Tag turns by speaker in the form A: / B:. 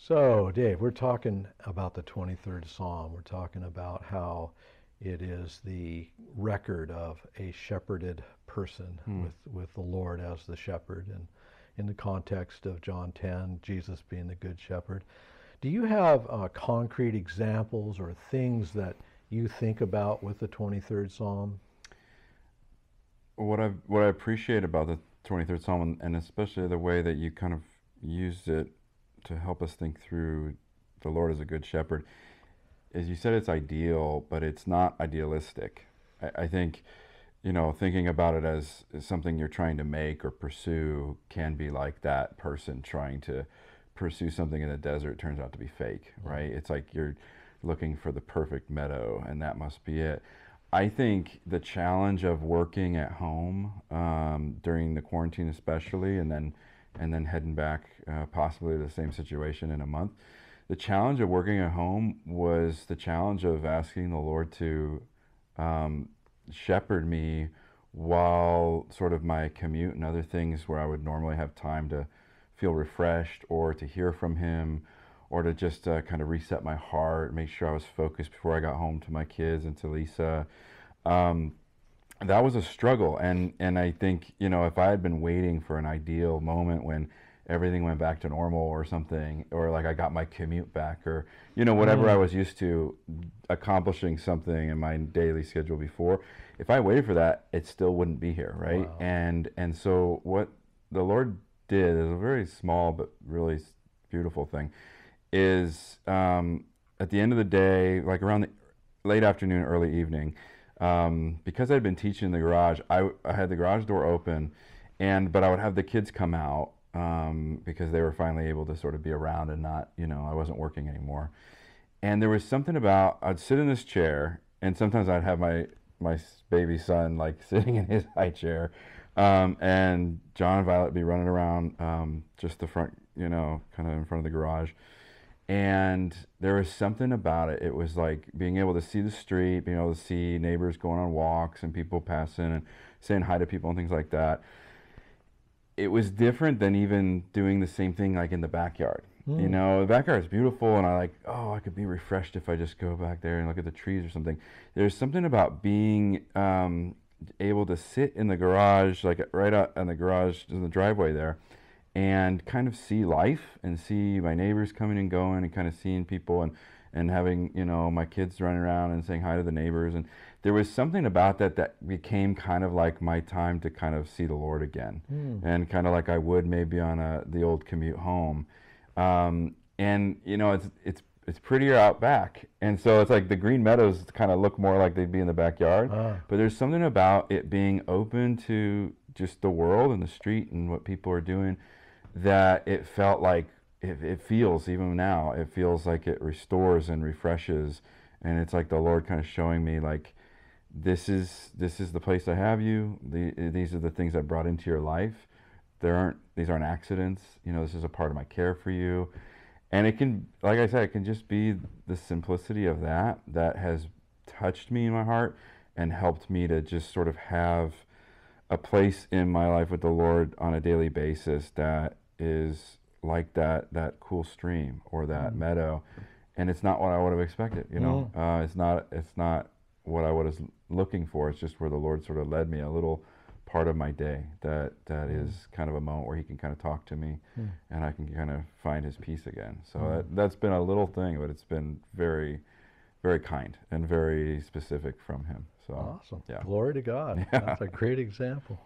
A: So, Dave, we're talking about the 23rd Psalm. We're talking about how it is the record of a shepherded person
B: Hmm.
A: with, with the Lord as the shepherd. And in the context of John 10, Jesus being the good shepherd. Do you have uh, concrete examples or things that you think about with the 23rd Psalm?
B: What I what I appreciate about the 23rd Psalm, and especially the way that you kind of used it to help us think through the Lord as a good shepherd, is you said it's ideal, but it's not idealistic. I, I think, you know, thinking about it as, as something you're trying to make or pursue can be like that person trying to pursue something in the desert turns out to be fake, right? It's like you're looking for the perfect meadow, and that must be it. I think the challenge of working at home um, during the quarantine, especially, and then and then heading back uh, possibly to the same situation in a month. The challenge of working at home was the challenge of asking the Lord to um, shepherd me while sort of my commute and other things where I would normally have time to feel refreshed or to hear from Him or to just uh, kind of reset my heart, make sure I was focused before I got home to my kids and to Lisa. Um, that was a struggle, and and I think you know if I had been waiting for an ideal moment when everything went back to normal or something, or like I got my commute back, or you know whatever
A: Mm.
B: I was used to accomplishing something in my daily schedule before, if I waited for that, it still wouldn't be here, right?
A: Wow.
B: And and so what the Lord did is a very small but really beautiful thing is um, at the end of the day, like around the late afternoon, early evening, um, because I'd been teaching in the garage, I, I had the garage door open, and but I would have the kids come out um, because they were finally able to sort of be around and not, you know, I wasn't working anymore. And there was something about I'd sit in this chair, and sometimes I'd have my my baby son like sitting in his high chair, um, and John and Violet be running around um, just the front, you know, kind of in front of the garage and there was something about it. It was like being able to see the street, being able to see neighbors going on walks and people passing and saying hi to people and things like that. It was different than even doing the same thing like in the backyard. You know, the backyard is beautiful, and I like, oh, I could be refreshed if I just go back there and look at the trees or something. There's something about being um, able to sit in the garage, like right out in the garage, in the driveway there, and kind of see life and see my neighbors coming and going and kind of seeing people and and having you know my kids running around and saying hi to the neighbors. And there was something about that that became kind of like my time to kind of see the Lord again and kind of like I would maybe on a the old commute home. Um, and you know it's it's it's prettier out back. And so it's like the green meadows kind of look more like they'd be in the backyard.
A: Ah.
B: but there's something about it being open to just the world and the street and what people are doing that it felt like it, it feels even now it feels like it restores and refreshes. And it's like the lord kind of showing me like this is this is the place i have you. The, these are the things i brought into your life. There aren't these aren't accidents. You know this is a part of my care for you. And it can like i said it can just be the simplicity of that that has touched me in my heart and helped me to just sort of have a place in my life with the lord on a daily basis that is like that that cool stream or that mm-hmm. meadow. And it's not what i would have expected you know? Mm-hmm. Uh, it's not it's not what i was looking for. It's just where the lord sort of led me a little part of my day that that mm-hmm. is kind of a moment where he can kind of talk to me hmm. and I can kind of find his peace again. So hmm. that, that's been a little thing, but it's been very, very kind and very specific from him. So
A: Awesome.
B: yeah.
A: Glory to God.
B: Yeah.
A: That's a great example.